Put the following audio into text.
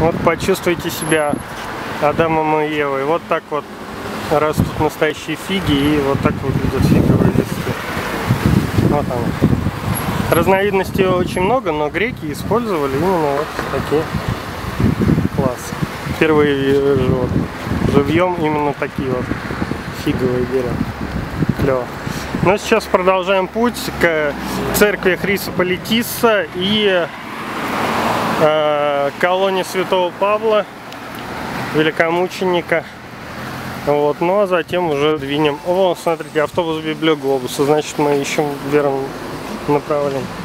Вот почувствуйте себя Адамом и Евой. Вот так вот растут настоящие фиги и вот так выглядят фиговые листы. Вот они. Разновидностей очень много, но греки использовали именно вот такие классы. Впервые вижу вот живьем именно такие вот фиговые берем. Клево. Но сейчас продолжаем путь к церкви Хриса Политиса и э, колонии Святого Павла, великомученика. Вот, ну а затем уже двинем. О, смотрите, автобус библиоглобуса, значит мы ищем верном направлении.